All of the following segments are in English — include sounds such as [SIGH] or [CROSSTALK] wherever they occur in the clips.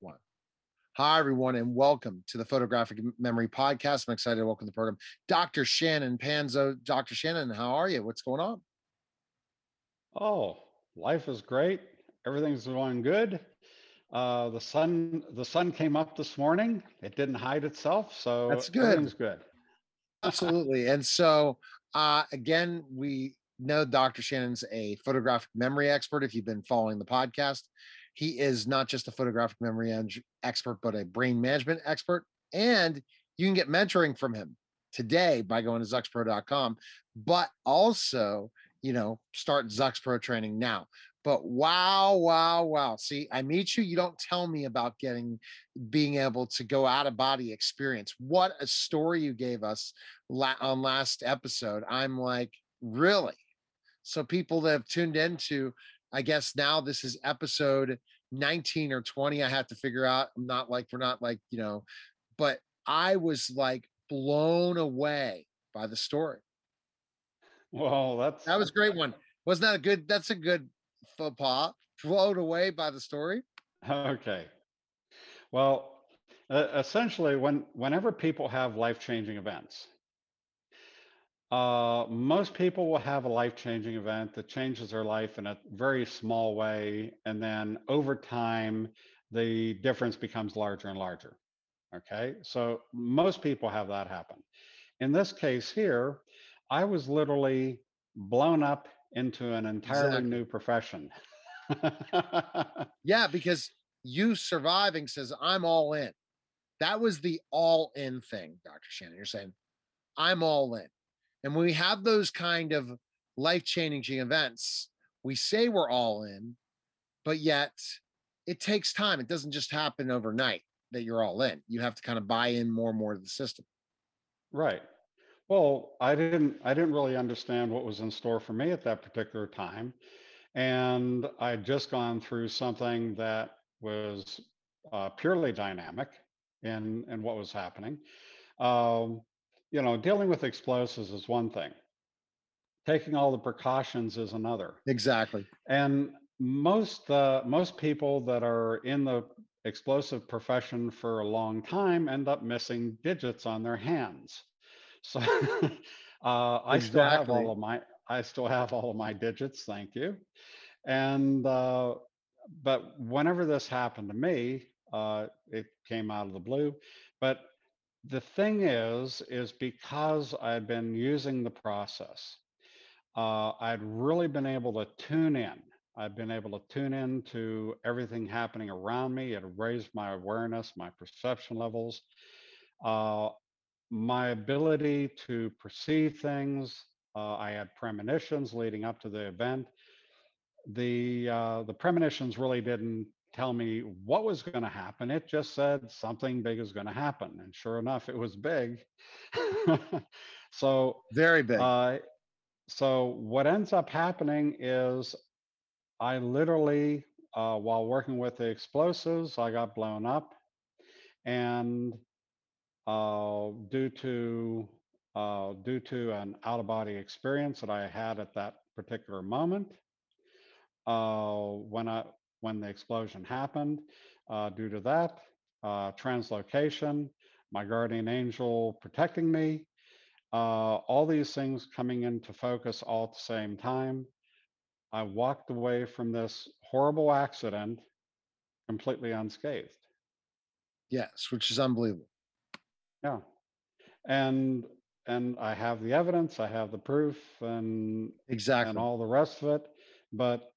one. Hi, everyone, and welcome to the Photographic Memory Podcast. I'm excited to welcome the program Dr. Shannon Panzo. Dr. Shannon, how are you? What's going on? Oh, life is great. Everything's going good. Uh, the sun, the sun came up this morning. It didn't hide itself, so That's good. everything's good. Absolutely. and so, uh, again, we know Dr. Shannon's a photographic memory expert. If you've been following the podcast, he is not just a photographic memory expert, but a brain management expert. And you can get mentoring from him today by going to zoxpro.com, but also, you know, start ZoxPro training now. But wow, wow, wow. See, I meet you. You don't tell me about getting being able to go out of body experience. What a story you gave us la- on last episode. I'm like, really? So people that have tuned into, I guess now this is episode 19 or 20. I have to figure out. I'm not like we're not like, you know, but I was like blown away by the story. Well, that's That was a great one. Wasn't that a good that's a good faux pas? Blown away by the story. okay. Well, uh, essentially, when whenever people have life-changing events, uh, most people will have a life-changing event that changes their life in a very small way, and then over time, the difference becomes larger and larger. Okay, so most people have that happen. In this case here, I was literally blown up into an entirely Exactly. new profession. Yeah, [LAUGHS] because you surviving says I'm all in. That was the all in thing, Dr. Shannon. You're saying I'm all in. And when we have those kind of life changing events, we say we're all in, but yet it takes time. It doesn't just happen overnight that you're all in. You have to kind of buy in more and more to the system. Right. Well, I didn't I didn't really understand what was in store for me at that particular time. And I'd just gone through something that was uh, purely dynamic in in what was happening. Um, you know, dealing with explosives is one thing. Taking all the precautions is another. Exactly. And most uh, most people that are in the explosive profession for a long time end up missing digits on their hands. So [LAUGHS] uh, I still have all of my I still have all of my digits. Thank you. And uh, but whenever this happened to me, uh, it came out of the blue. But the thing is, is because I've been using the process, uh, I'd really been able to tune in. I've been able to tune in to everything happening around me. It raised my awareness, my perception levels, uh, my ability to perceive things. Uh, I had premonitions leading up to the event. The uh, the premonitions really didn't tell me what was going to happen. It just said something big is going to happen, and sure enough, it was big. [LAUGHS] so Very big. uh, so what ends up happening is I literally, uh, while working with the explosives, I got blown up, and uh, due to uh, due to an out of body experience that I had at that particular moment, uh, when I when the explosion happened, uh, due to that uh, translocation, my guardian angel protecting me, uh, all these things coming into focus all at the same time. I walked away from this horrible accident completely unscathed. yes, which is unbelievable. Yeah. And and I have the evidence, I have the proof and Exactly. and all the rest of it, but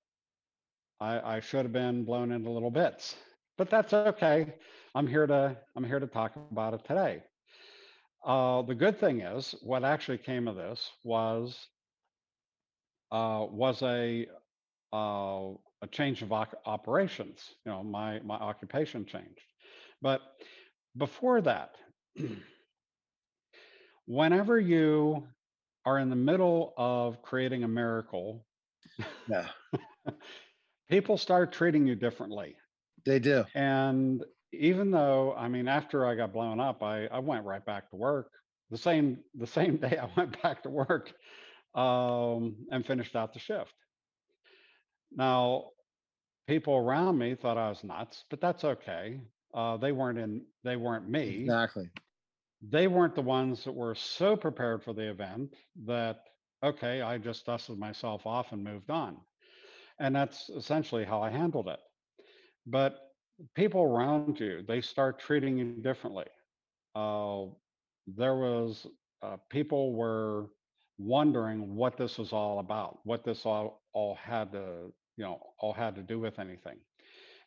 I I should have been blown into little bits. But that's okay. I'm here to I'm here to talk about it today. Uh, the good thing is, what actually came of this was uh, was a uh, a change of operations. You know, my my occupation changed. But before that, [CLEARS THROAT] whenever you are in the middle of creating a miracle, Yeah, [LAUGHS] people start treating you differently. they do. And even though, I mean, after I got blown up, I, I went right back to work. The same [LAUGHS] the same day I went back to work um, and finished out the shift. Now, people around me thought I was nuts, but that's okay. Uh, they weren't in. They weren't me. Exactly. They weren't the ones that were so prepared for the event that okay, I just dusted myself off and moved on, and that's essentially how I handled it. But people around you, they start treating you differently. Uh, there was uh, people were wondering what this was all about, what this all all had to you know all had to do with anything.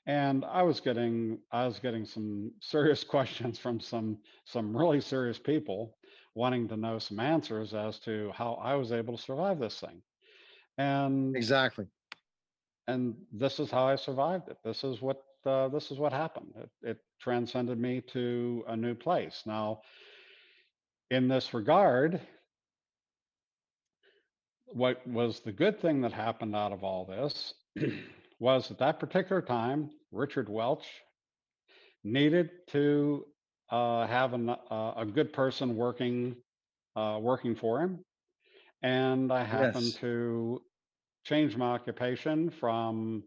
And I was getting I was getting some [LAUGHS] serious questions from some some really serious people wanting to know some answers as to how I was able to survive this thing. And Exactly. And this is how I survived it. This is what uh, this is what happened. It, it transcended me to a new place. Now, in this regard, what was the good thing that happened out of all this [CLEARS THROAT] was at that particular time, Richard Welch needed to uh, have an, uh, a good person working uh, working for him, and I happened Yes. to change my occupation from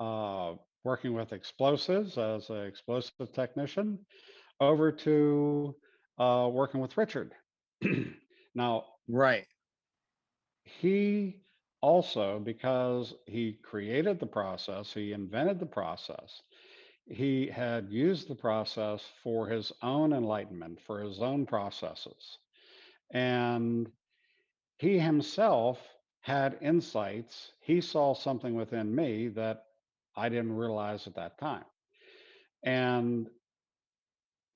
uh, working with explosives as an explosive technician over to uh, working with Richard. [CLEARS THROAT] now, Right. he also, because he created the process, he invented the process, he had used the process for his own enlightenment, for his own processes. And he himself had insights. He saw something within me that I didn't realize at that time. And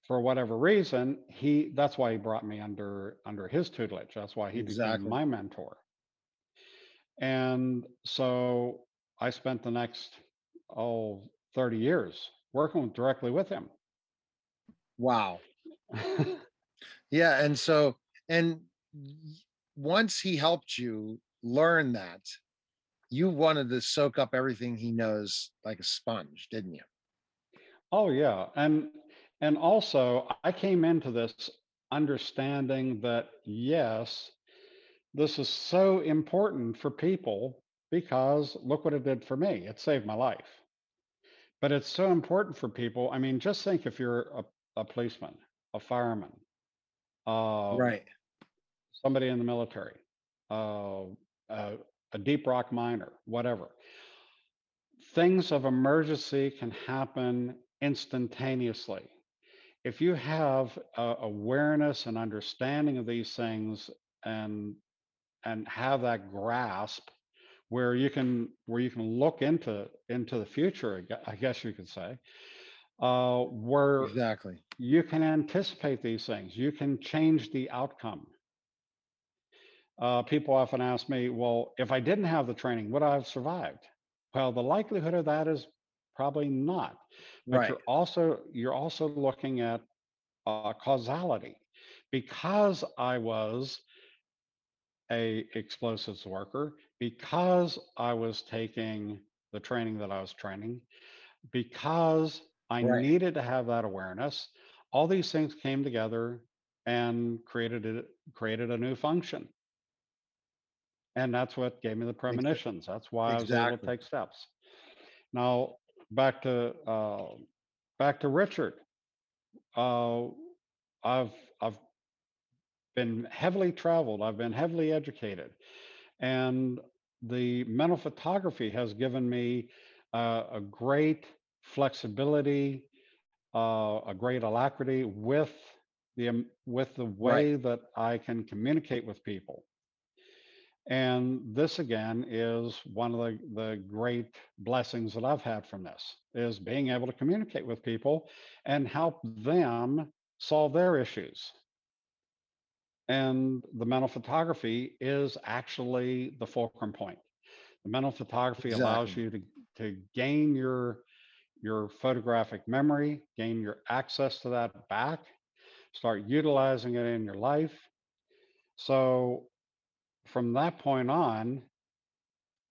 for whatever reason, he that's why he brought me under under his tutelage. That's why he became my mentor. And so I spent the next oh 30 years working directly with him. Wow. [LAUGHS] Yeah. And so, and once he helped you learn that, you wanted to soak up everything he knows like a sponge, didn't you? oh yeah. And and also I came into this understanding that yes, this is so important for people because look what it did for me. It saved my life. But it's so important for people. I mean, just think if you're a, a policeman, a fireman, uh, Right. somebody in the military, uh, a, a deep rock miner, whatever. Things of emergency can happen instantaneously. If you have uh, awareness and understanding of these things and and have that grasp where you can where you can look into into the future, I I guess you could say, uh, where Exactly. you can anticipate these things, you can change the outcome. Uh, people often ask me, well, if I didn't have the training, would I have survived? Well, the likelihood of that is probably not. But Right. you're also you're also looking at uh, causality because I was a explosives worker, because I was taking the training that I was training, because I Right. needed to have that awareness. All these things came together and created it created a new function. And that's what gave me the premonitions. That's why I was able to take steps. Now back to uh, back to Richard. Uh, I've I've been heavily traveled. I've been heavily educated, and the mental photography has given me uh, a great flexibility, uh, a great alacrity with the um, with the Right. way that I can communicate with people. And this again is one of the, the great blessings that I've had from this is being able to communicate with people and help them solve their issues. And the mental photography is actually the fulcrum point. The mental photography allows you to, to gain your your photographic memory, gain your access to that back, start utilizing it in your life. So from that point on,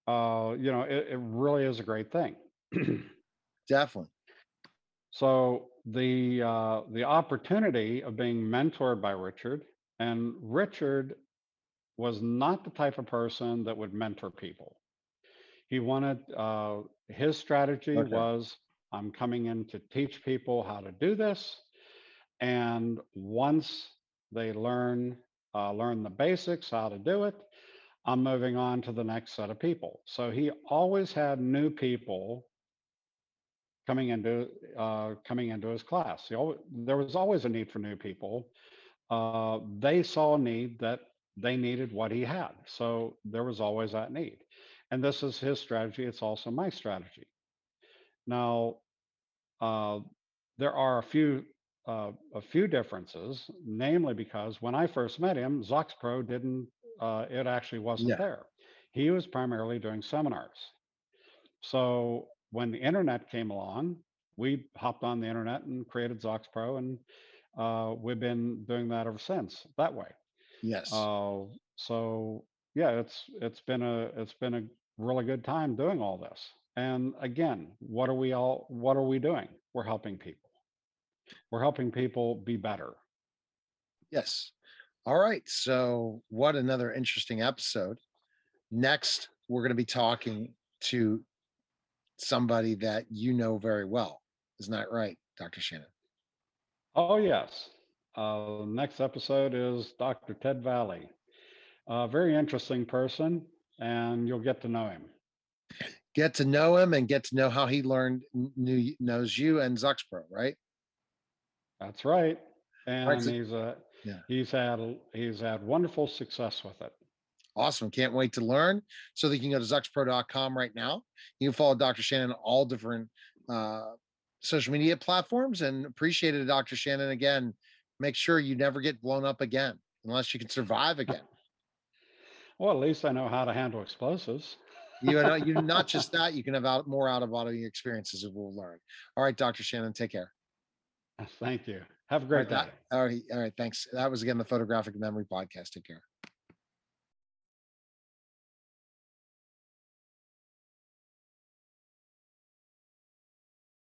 uh, you know, it, it really is a great thing. [CLEARS THROAT] Definitely. so the uh, the opportunity of being mentored by Richard, and Richard was not the type of person that would mentor people. He wanted uh, his strategy Okay. was I'm coming in to teach people how to do this. And once they learn uh, learn the basics, how to do it, I'm moving on to the next set of people. So he always had new people coming into uh, coming into his class. He always, there was always a need for new people. Uh, they saw a need that they needed what he had, so there was always that need. And this is his strategy. It's also my strategy. Now, uh, there are a few uh, a few differences, namely because when I first met him, ZoxPro didn't. Uh, it actually wasn't Yeah. there. He was primarily doing seminars. So when the internet came along, we hopped on the internet and created Zox Pro, and uh, we've been doing that ever since that way. Yes. Uh, so yeah, it's it's been a it's been a really good time doing all this. And again, what are we all what are we doing? We're helping people. We're helping people be better. Yes. All right. So, what another interesting episode. Next, we're going to be talking to somebody that you know very well. Isn't that right, Dr. Shannon? Oh yes. Uh, next episode is Dr. Ted Valley. A very interesting person, and you'll get to know him. Get to know him and get to know how he learned, kn- knew, knows you and ZoxPro, right? That's right. And so- he's a Yeah. he's had he's had wonderful success with it. Awesome. Can't wait to learn. So that you can go to zoxpro.com right now. You can follow Dr. Shannon on all different uh, social media platforms and appreciate it, Dr. Shannon. Again, make sure you never get blown up again unless you can survive [LAUGHS] again. Well, at least I know how to handle explosives. You know, you not [LAUGHS] just that, you can have out more out of body experiences that we'll learn. All right, Dr. Shannon, take care. Thank you. Have a great day. all right, all right, thanks. That was again the photographic memory podcast. Take care.